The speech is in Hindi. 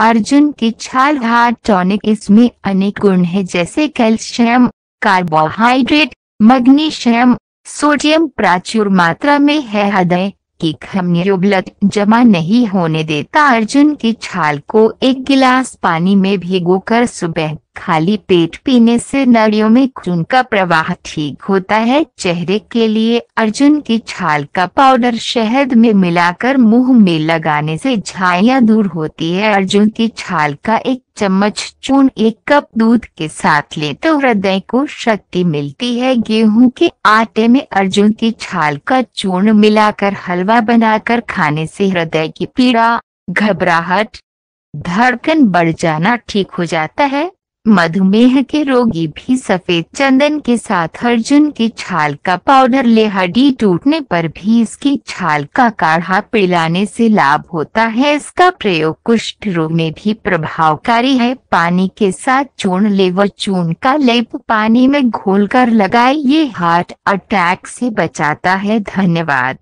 अर्जुन की छाल हार्ट टॉनिक इसमें अनेक गुण है, जैसे कैल्शियम, कार्बोहाइड्रेट, मैग्नीशियम, सोडियम, प्राचुर मात्रा में है। हृदय की खमीर ब्लड जमा नहीं होने देता, अर्जुन की छाल को एक गिलास पानी में भिगोकर सुबह खाली पेट पीने से नड़ियों में खून का प्रवाह ठीक होता है। चेहरे के लिए अर्जुन की छाल का पाउडर शहद में मिलाकर मुँह में लगाने से झाइयाँ दूर होती है। अर्जुन की छाल का एक चम्मच चून एक कप दूध के साथ ले तो हृदय को शक्ति मिलती है। गेहूँ के आटे में अर्जुन की छाल का चूर्ण मिलाकर हलवा बनाकर खाने से हृदय की पीड़ा, घबराहट, धड़कन बढ़ जाना ठीक हो जाता है। मधुमेह के रोगी भी सफ़ेद चंदन के साथ अर्जुन की छाल का पाउडर ले हड्डी टूटने पर भी इसकी छाल का काढ़ा पिलाने से लाभ होता है। इसका प्रयोग कुष्ठ रोग में भी प्रभावकारी है। पानी के साथ चूर्ण ले व चूर्ण का लेप पानी में घोलकर लगाए। ये हार्ट अटैक से बचाता है। धन्यवाद।